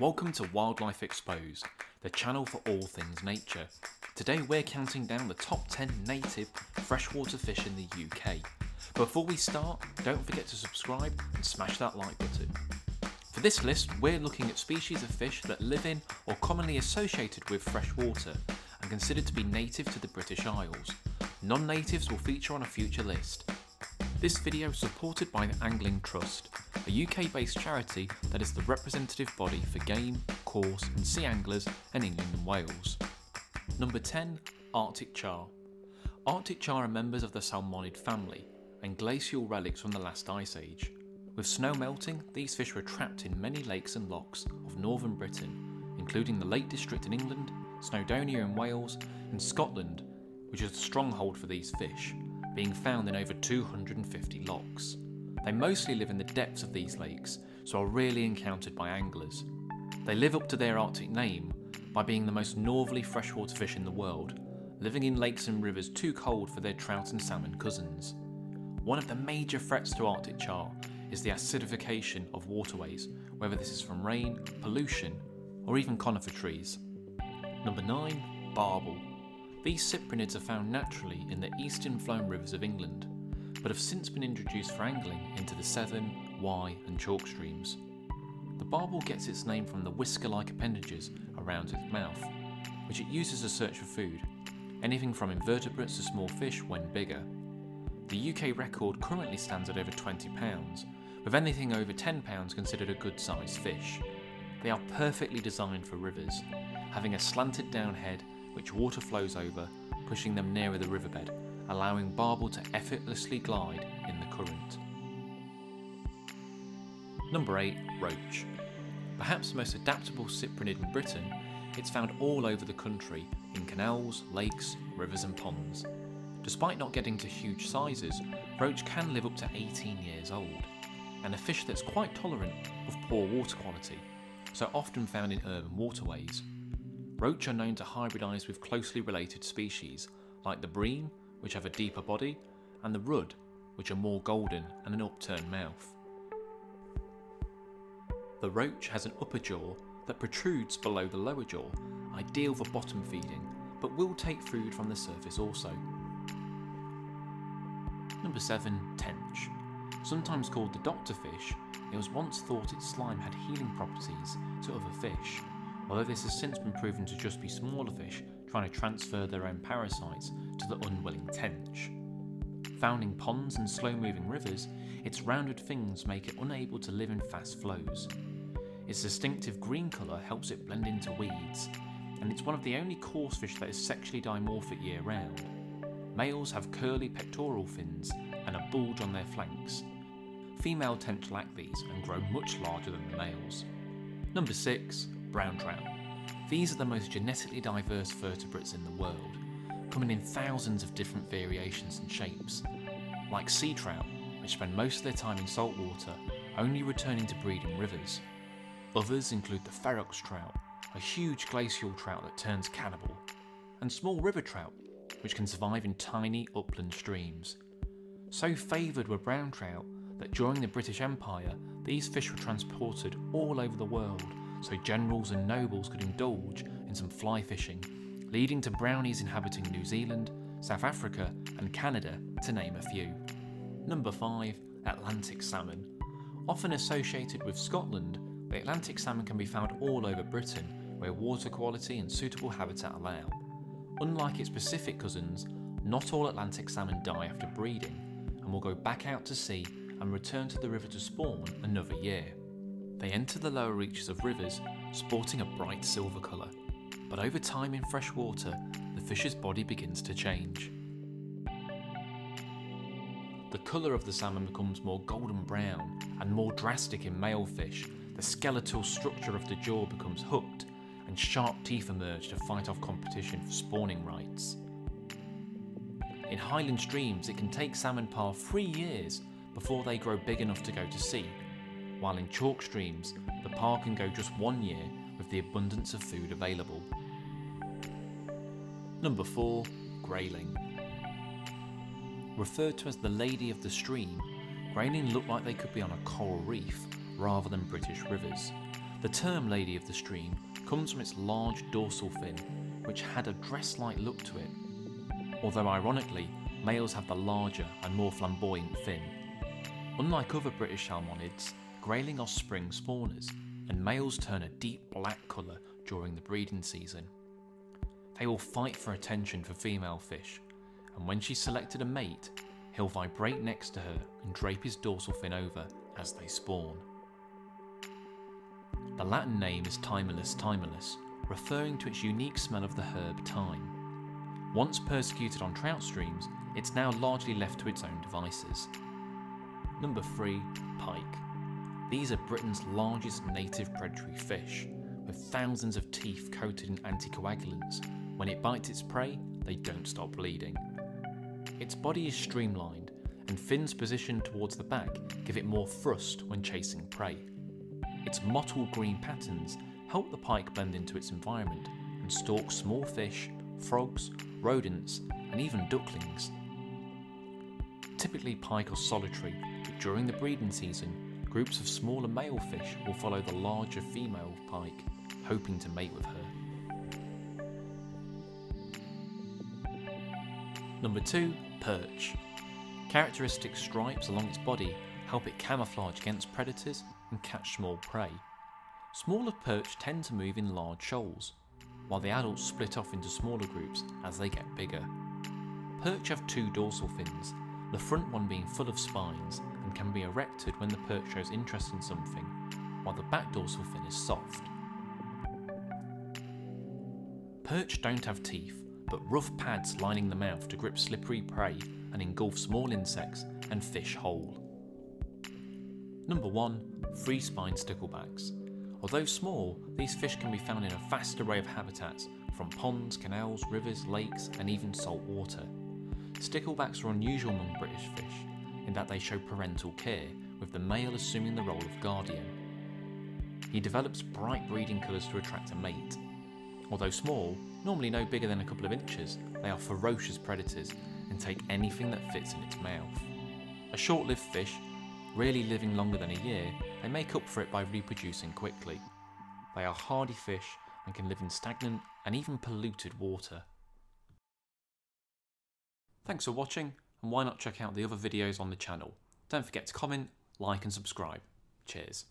Welcome to Wildlife Exposed, the channel for all things nature. Today we're counting down the top 10 native freshwater fish in the UK. Before we start, don't forget to subscribe and smash that like button. For this list, we're looking at species of fish that live in or commonly associated with freshwater and considered to be native to the British Isles. Non-natives will feature on a future list. This video is supported by the Angling Trust, a UK based charity that is the representative body for game, coarse and sea anglers in England and Wales. Number 10. Arctic char. Arctic char are members of the salmonid family and glacial relics from the last ice age. With snow melting, these fish were trapped in many lakes and lochs of northern Britain, including the Lake District in England, Snowdonia in Wales, and Scotland, which is a stronghold for these fish, being found in over 250 lochs. They mostly live in the depths of these lakes, so are rarely encountered by anglers. They live up to their Arctic name by being the most northerly freshwater fish in the world, living in lakes and rivers too cold for their trout and salmon cousins. One of the major threats to Arctic char is the acidification of waterways, whether this is from rain, pollution, or even conifer trees. Number 9. Barbel. These cyprinids are found naturally in the eastern flowing rivers of England, but have since been introduced for angling into the Severn, Wye, and Chalk streams. The barbel gets its name from the whisker like appendages around its mouth, which it uses to search for food, anything from invertebrates to small fish when bigger. The UK record currently stands at over £20, with anything over £10 considered a good sized fish. They are perfectly designed for rivers, having a slanted down head which water flows over, pushing them nearer the riverbed, allowing barbel to effortlessly glide in the current. Number 8. Roach. Perhaps the most adaptable cyprinid in Britain, it's found all over the country in canals, lakes, rivers and ponds. Despite not getting to huge sizes, roach can live up to 18 years old, and a fish that's quite tolerant of poor water quality, so often found in urban waterways. Roach are known to hybridise with closely related species like the bream, which have a deeper body, and the rudd, which are more golden and an upturned mouth. The roach has an upper jaw that protrudes below the lower jaw, ideal for bottom feeding, but will take food from the surface also. Number 7. Tench. Sometimes called the doctor fish, it was once thought its slime had healing properties to other fish, although this has since been proven to just be smaller fish trying to transfer their own parasites to the unwilling tench. Found in ponds and slow moving rivers, its rounded fins make it unable to live in fast flows. Its distinctive green colour helps it blend into weeds, and it's one of the only coarse fish that is sexually dimorphic year round. Males have curly pectoral fins and a bulge on their flanks. Female tench lack these and grow much larger than the males. Number 6. Brown trout. These are the most genetically diverse vertebrates in the world, coming in thousands of different variations and shapes. Like sea trout, which spend most of their time in salt water, only returning to breed in rivers. Others include the ferox trout, a huge glacial trout that turns cannibal, and small river trout, which can survive in tiny upland streams. So favoured were brown trout that during the British Empire, these fish were transported all over the world so generals and nobles could indulge in some fly fishing, leading to brownies inhabiting New Zealand, South Africa, and Canada, to name a few. Number 5. Atlantic salmon. Often associated with Scotland, the Atlantic salmon can be found all over Britain, where water quality and suitable habitat allow. Unlike its Pacific cousins, not all Atlantic salmon die after breeding, and will go back out to sea and return to the river to spawn another year. They enter the lower reaches of rivers, sporting a bright silver colour. But over time in fresh water, the fish's body begins to change. The colour of the salmon becomes more golden brown and more drastic in male fish. The skeletal structure of the jaw becomes hooked, and sharp teeth emerge to fight off competition for spawning rights. In highland streams, it can take salmon parr three years before they grow big enough to go to sea, while in chalk streams, the parr can go just one year with the abundance of food available. Number 4. Grayling. Referred to as the Lady of the Stream, grayling look like they could be on a coral reef rather than British rivers. The term Lady of the Stream comes from its large dorsal fin, which had a dress like look to it. Although ironically, males have the larger and more flamboyant fin. Unlike other British salmonids, grayling offspring spring spawners, and males turn a deep black colour during the breeding season. They will fight for attention for female fish, and when she's selected a mate, he'll vibrate next to her and drape his dorsal fin over as they spawn. The Latin name is Thymallus thymallus, referring to its unique smell of the herb thyme. Once persecuted on trout streams, it's now largely left to its own devices. Number 3. Pike. These are Britain's largest native predatory fish, with thousands of teeth coated in anticoagulants. When it bites its prey, they don't stop bleeding. Its body is streamlined, and fins positioned towards the back give it more thrust when chasing prey. Its mottled green patterns help the pike blend into its environment and stalk small fish, frogs, rodents, and even ducklings. Typically, pike are solitary, but during the breeding season, groups of smaller male fish will follow the larger female pike, hoping to mate with her. Number 2. Perch. Characteristic stripes along its body help it camouflage against predators and catch small prey. Smaller perch tend to move in large shoals, while the adults split off into smaller groups as they get bigger. Perch have two dorsal fins, the front one being full of spines and can be erected when the perch shows interest in something, while the back dorsal fin is soft. Perch don't have teeth, but rough pads lining the mouth to grip slippery prey and engulf small insects and fish whole. Number 1. Three spine sticklebacks. Although small, these fish can be found in a vast array of habitats, from ponds, canals, rivers, lakes, and even salt water. Sticklebacks are unusual among British fish in that they show parental care, with the male assuming the role of guardian. He develops bright breeding colours to attract a mate. Although small, normally no bigger than a couple of inches, they are ferocious predators and take anything that fits in its mouth. A short lived fish, rarely living longer than a year, they make up for it by reproducing quickly. They are hardy fish and can live in stagnant and even polluted water. Thanks for watching, and why not check out the other videos on the channel. Don't forget to comment, like and subscribe. Cheers.